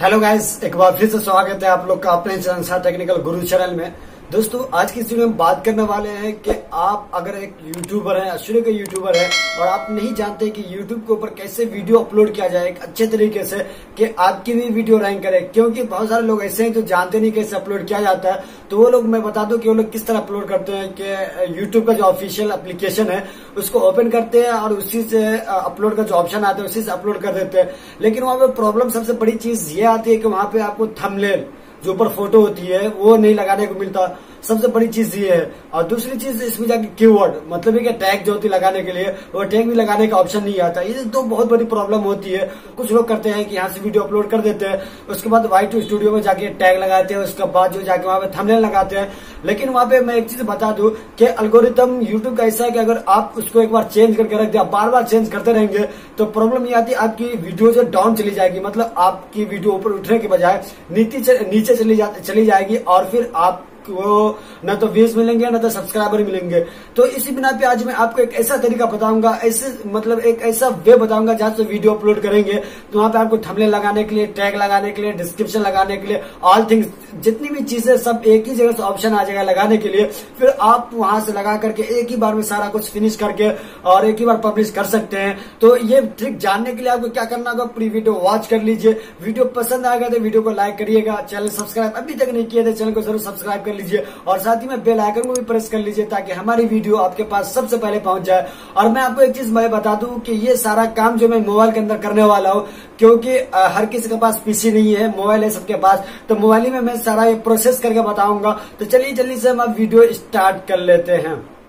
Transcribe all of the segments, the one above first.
Hello guys एक बार फिर से स्वागत है आप लोग का अपने चैनल टेक्निकल गुरु चैनल में। दोस्तों, आज की वीडियो में बात करने वाले हैं कि आप अगर एक यूट्यूबर है, अश्विनी का यूट्यूबर है, और आप नहीं जानते कि यूट्यूब के ऊपर कैसे वीडियो अपलोड किया जाए एक अच्छे तरीके से कि आपकी भी वीडियो रैंक करे, क्योंकि बहुत सारे लोग ऐसे हैं जो जानते नहीं कैसे अपलोड किया जाता है। तो वो लोग, मैं बता दूँ कि वो लोग किस तरह अपलोड करते हैं कि यूट्यूब का जो ऑफिशियल एप्लीकेशन है, उसको ओपन करते हैं और उसी से अपलोड का जो ऑप्शन आता है, उसी से अपलोड कर देते हैं। लेकिन वहाँ पे प्रॉब्लम सबसे बड़ी चीज़ ये आती है कि वहाँ पे आपको थमलेल जो ऊपर फ़ोटो होती है, वो नहीं लगाने को मिलता। सबसे बड़ी चीज़ ये है। और दूसरी चीज़ इसमें जाके कीवर्ड मतलब है टैग जो होती है लगाने के लिए, वो टैग भी लगाने का ऑप्शन नहीं आता। ये तो बहुत बड़ी प्रॉब्लम होती है। कुछ लोग करते हैं कि यहाँ से वीडियो अपलोड कर देते हैं, उसके बाद वाई टू स्टूडियो में जाके टैग लगाते हैं, उसके बाद जो जाके वहाँ पे थंबनेल लगाते हैं। लेकिन वहाँ पे मैं एक चीज़ बता दू कि अल्गोरिथम यूट्यूब का ऐसा है कि अगर आप उसको एक बार चेंज करके रख दिया, बार बार चेंज करते रहेंगे तो प्रॉब्लम ये आती है, आपकी वीडियो जो डाउन चली जाएगी। मतलब आपकी वीडियो ऊपर उठने के बजाय नीचे चली जाएगी और फिर आप वो न तो व्यूज़ मिलेंगे, न तो सब्सक्राइबर मिलेंगे। तो इसी बिना पे आज मैं आपको एक ऐसा तरीका बताऊँगा, ऐसे मतलब एक ऐसा वे बताऊँगा जहाँ से वीडियो अपलोड करेंगे। तो वहाँ पे आपको थमले लगाने के लिए टैग लगाने के लिए डिस्क्रिप्शन लगाने के लिए ऑल थिंग्स जितनी भी चीज़ें सब एक ही जगह से ऑप्शन आ जाएगा लगाने के लिए। फिर आप वहाँ से लगा करके एक ही बार में सारा कुछ फिनिश करके और एक ही बार पब्लिश कर सकते हैं। तो ये ट्रिक जानने के लिए आपको क्या करना होगा, पूरी वीडियो वॉच कर लीजिए। वीडियो पसंद आएगा तो वीडियो को लाइक करिएगा। चैनल सब्सक्राइब अभी तक नहीं किया तो चैनल को ज़रूर सब्सक्राइब कर लीजिए और साथ ही में बेल आइकन को भी प्रेस कर लीजिए ताकि हमारी वीडियो आपके पास सबसे पहले पहुँच जाए। और मैं आपको एक चीज़ मैं बता दू कि ये सारा काम जो मैं मोबाइल के अंदर करने वाला हूँ, क्योंकि हर किसी के पास पीसी नहीं है, मोबाइल है सबके पास तो मोबाइल में मैं सारा ये प्रोसेस करके बताऊँगा। तो चलिए जल्दी से हम आप वीडियो स्टार्ट कर लेते हैं।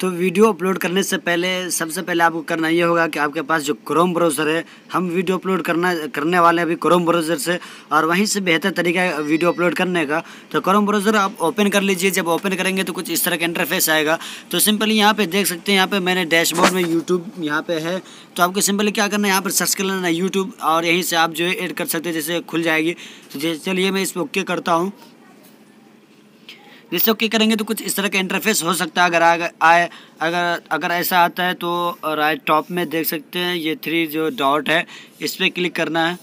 तो वीडियो अपलोड करने से पहले, सबसे पहले आपको करना ये होगा कि आपके पास जो क्रोम ब्राउज़र है, हम वीडियो अपलोड करना, करने वाले हैं अभी क्रोम ब्राउज़र से, और वहीं से बेहतर तरीका है वीडियो अपलोड करने का। तो क्रोम ब्राउज़र आप ओपन कर लीजिए, जब ओपन करेंगे तो कुछ इस तरह का इंटरफेस आएगा। तो सिंपली यहाँ पर देख सकते हैं, यहाँ पर मैंने डैशबोर्ड में यूट्यूब यहाँ पर है। तो आपको सिंपली क्या करना है, यहाँ पर सर्च कर लेना यूट्यूब और यहीं से आप जो है एड कर सकते हैं, जैसे खुल जाएगी। तो चलिए मैं इस पर ओके करता हूँ। जिससे ओके करेंगे तो कुछ इस तरह का इंटरफेस हो सकता है। अगर आए, अगर अगर ऐसा आता है तो राइट टॉप में देख सकते हैं, ये थ्री जो डॉट है, इस पर क्लिक करना है।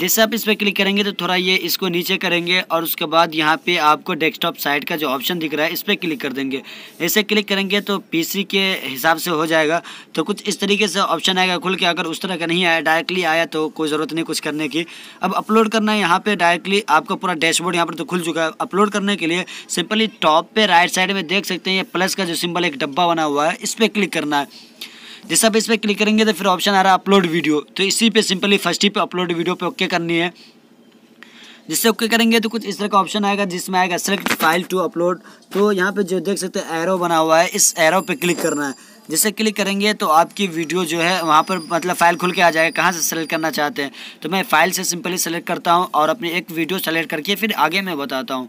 जैसे आप इस पर क्लिक करेंगे तो थोड़ा ये इसको नीचे करेंगे और उसके बाद यहाँ पे आपको डेस्कटॉप साइट का जो ऑप्शन दिख रहा है, इस पर क्लिक कर देंगे। ऐसे क्लिक करेंगे तो पीसी के हिसाब से हो जाएगा। तो कुछ इस तरीके से ऑप्शन आएगा खुल के, अगर उस तरह का नहीं आया डायरेक्टली आया तो कोई ज़रूरत नहीं कुछ करने की। अब अपलोड करना है यहाँ पर डायरेक्टली आपका पूरा डैशबोर्ड यहाँ पर तो खुल चुका है। अपलोड करने के लिए सिंपली टॉप पर राइट साइड में देख सकते हैं, ये प्लस का जो सिम्बल एक डब्बा बना हुआ है, इस पर क्लिक करना है। जैसे आप इस पर क्लिक करेंगे तो फिर ऑप्शन आ रहा है अपलोड वीडियो तो इसी पे सिंपली फ़र्स्ट ही पे अपलोड वीडियो पे ओके करनी है। जिससे ओके करेंगे तो कुछ इस तरह का ऑप्शन आएगा जिसमें आएगा सेलेक्ट फ़ाइल टू अपलोड तो यहाँ पे जो देख सकते हैं एरो बना हुआ है, इस एरो पे क्लिक करना है। जिससे क्लिक करेंगे तो आपकी वीडियो जो है वहाँ पर मतलब फ़ाइल खुल के आ जाएगा, कहाँ से सेलेक्ट करना चाहते हैं। तो मैं फ़ाइल से सिंपली सेलेक्ट करता हूँ और अपनी एक वीडियो सेलेक्ट करके फिर आगे मैं बताता हूँ।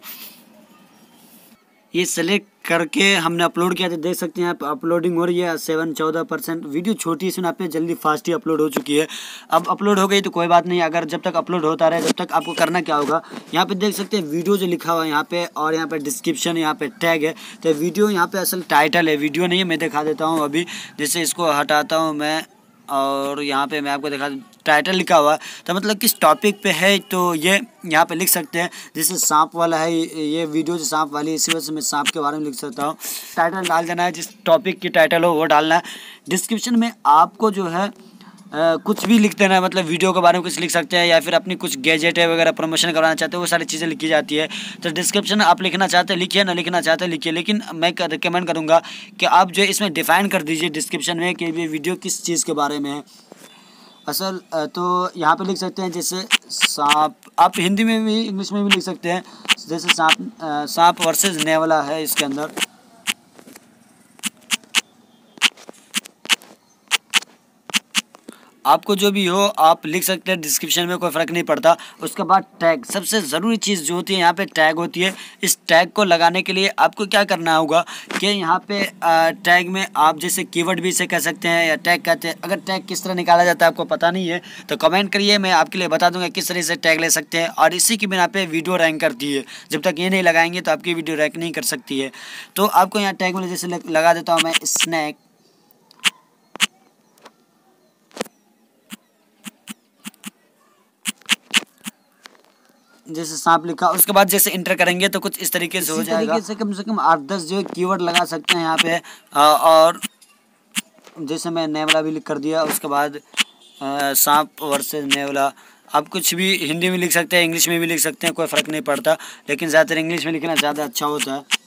ये सेलेक्ट करके हमने अपलोड किया था, देख सकते हैं आप, अपलोडिंग हो रही है, सेवन, चौदह परसेंट। वीडियो छोटी इसमें पे जल्दी फास्ट ही अपलोड हो चुकी है। अब अपलोड हो गई तो कोई बात नहीं, अगर जब तक अपलोड होता रहे जब तक आपको करना क्या होगा? यहाँ पे देख सकते हैं, वीडियो जो लिखा हुआ है यहाँ पे, और यहाँ पे डिस्क्रिप्शन यहाँ पे टैग है। तो वीडियो यहाँ पे असल टाइटल है, वीडियो नहीं है, मैं दिखा देता हूँ अभी। जैसे इसको हटाता हूँ मैं और यहाँ पे मैं आपको दिखा टाइटल लिखा हुआ है। तो मतलब किस टॉपिक पे है तो ये यहाँ पे लिख सकते हैं। जैसे सांप वाला है, ये वीडियो जो सांप वाली इसी वजह से मैं सांप के बारे में लिख सकता हूँ। टाइटल डाल देना है, जिस टॉपिक की टाइटल हो, वो डालना है। डिस्क्रिप्शन में आपको जो है कुछ भी लिख देना है मतलब वीडियो के बारे में कुछ लिख सकते हैं या फिर अपनी कुछ गैजेट है वगैरह प्रमोशन करवाना चाहते हैं, वो सारी चीज़ें लिखी जाती है। तो डिस्क्रिप्शन आप लिखना चाहते हैं, लिखिए, ना लिखना चाहते हैं, लिखिए। लेकिन मैं रिकमेंड करूँगा कि आप जो इसमें डिफ़ाइन कर दीजिए डिस्क्रिप्शन में कि ये वीडियो किस चीज़ के बारे में है। असल तो यहाँ पे लिख सकते हैं, जैसे सांप, आप हिंदी में भी, इंग्लिश में भी लिख सकते हैं। जैसे सांप सांप वर्सेस नेवला है इसके अंदर। आपको जो भी हो, आप लिख सकते हैं डिस्क्रिप्शन में कोई फ़र्क नहीं पड़ता। उसके बाद टैग सबसे ज़रूरी चीज़ जो होती है, यहाँ पे टैग होती है। इस टैग को लगाने के लिए आपको क्या करना होगा कि यहाँ पे टैग में आप जैसे कीवर्ड भी इसे कह सकते हैं या टैग कहते हैं। अगर टैग किस तरह निकाला जाता है, आपको पता नहीं है तो कमेंट करिए, मैं आपके लिए बता दूँगा किस तरह से टैग ले सकते हैं। और इसी की बिना पर वीडियो रैंक करती है। जब तक ये नहीं लगाएँगे तो आपकी वीडियो रैंक नहीं कर सकती है। तो आपको यहाँ टैग में जैसे लगा देता हूँ मैं स्नैक जैसे सांप लिखा उसके बाद जैसे इंटर करेंगे तो कुछ इस तरीके से हो जाएगा तरीके से कम से कम आठ दस जो कीवर्ड लगा सकते हैं यहाँ पे। और जैसे मैं नेवला भी लिख कर दिया उसके बाद सांप वर्सेज नेवला। आप कुछ भी हिंदी में लिख सकते हैं इंग्लिश में भी लिख सकते हैं कोई फ़र्क नहीं पड़ता लेकिन ज़्यादातर इंग्लिश में लिखना ज़्यादा अच्छा होता है।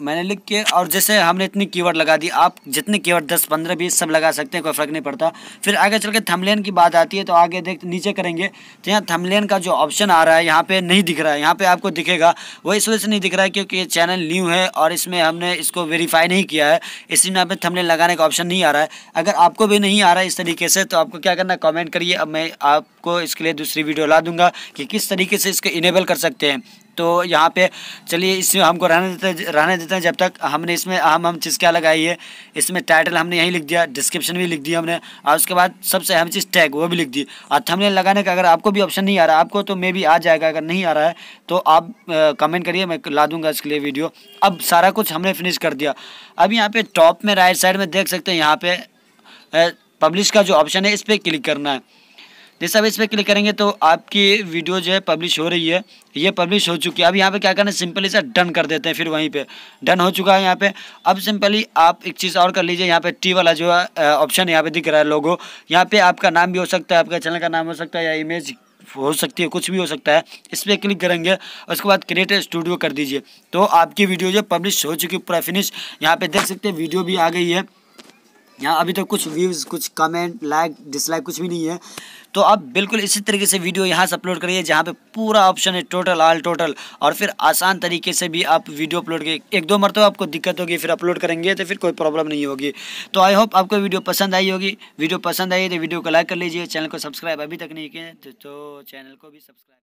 मैंने लिख के, और जैसे हमने इतनी कीवर्ड लगा दी, आप जितने कीवर्ड दस, पंद्रह, बीस सब लगा सकते हैं, कोई फ़र्क नहीं पड़ता। फिर आगे चल के थमलेन की बात आती है तो आगे देख, नीचे करेंगे। तो यहाँ थमलेन का जो ऑप्शन आ रहा है, यहाँ पे नहीं दिख रहा है। यहाँ पे आपको दिखेगा, वो इस वजह से नहीं दिख रहा है क्योंकि ये चैनल न्यू है, और इसमें हमने इसको वेरीफाई नहीं किया है। इसलिए यहाँ पे थमलेन लगाने का ऑप्शन नहीं आ रहा है। अगर आपको भी नहीं आ रहा है इस तरीके से तो आपको क्या करना कॉमेंट करिए। अब मैं आपको इसके लिए दूसरी वीडियो ला दूँगा कि किस तरीके से इसको इनेबल कर सकते हैं। तो यहाँ पे चलिए इसमें हमको रहने देते रहने देते हैं जब तक हमने इसमें अहम हम चीज़ क्या लगाई है, इसमें टाइटल हमने यहीं लिख दिया डिस्क्रिप्शन भी लिख दिया हमने, और उसके बाद सबसे अहम चीज़ टैग वो भी लिख दी। और थंबनेल लगाने का अगर आपको भी ऑप्शन नहीं आ रहा, आपको तो मे भी आ जाएगा, अगर नहीं आ रहा है तो आप कमेंट करिए, मैं ला दूँगा इसके लिए वीडियो अब सारा कुछ हमने फिनिश कर दिया। अब यहाँ पे टॉप में राइट साइड में देख सकते हैं, यहाँ पे पब्लिश का जो ऑप्शन है, इस पर क्लिक करना है। जैसे अब इस पर क्लिक करेंगे तो आपकी वीडियो जो है पब्लिश हो रही है। ये पब्लिश हो चुकी है। अब यहाँ पे क्या करना है? सिंपली से डन कर देते हैं फिर वहीं पे। डन हो चुका है यहाँ पे। अब सिंपली आप एक चीज़ और कर लीजिए। यहाँ पे टी वाला जो है ऑप्शन यहाँ पे दिख रहा है लोगो यहाँ पे आपका नाम भी हो सकता है, आपका चैनल का नाम हो सकता है या इमेज हो सकती है, कुछ भी हो सकता है। इस पर क्लिक करेंगे, उसके बाद क्रिएट स्टूडियो कर दीजिए। तो आपकी वीडियो जो पब्लिश हो चुकी है, पूरा फिनिश यहाँ पे देख सकते हैं वीडियो भी आ गई है। यहाँ अभी तक तो कुछ व्यूज़ कुछ कमेंट लाइक डिसलाइक कुछ भी नहीं है। तो आप बिल्कुल इसी तरीके से वीडियो यहाँ से अपलोड करिए, जहाँ पे पूरा ऑप्शन है टोटल ऑल टोटल और फिर आसान तरीके से भी आप वीडियो अपलोड करिए। एक दो मरतब आपको दिक्कत होगी, फिर अपलोड करेंगे तो फिर कोई प्रॉब्लम नहीं होगी। तो आई होप आपको वीडियो पसंद आई होगी। वीडियो पसंद आई तो वीडियो को लाइक कर लीजिए चैनल को सब्सक्राइब अभी तक नहीं किए तो चैनल को भी सब्सक्राइब